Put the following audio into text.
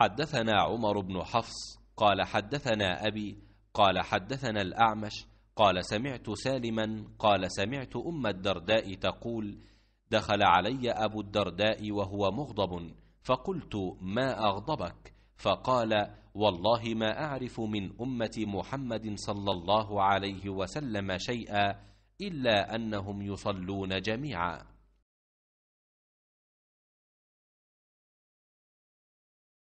حدثنا عمر بن حفص قال حدثنا أبي قال حدثنا الأعمش قال سمعت سالما قال سمعت أم الدرداء تقول دخل علي أبو الدرداء وهو مغضب فقلت ما أغضبك؟ فقال والله ما أعرف من أمة محمد صلى الله عليه وسلم شيئا إلا أنهم يصلون جميعا.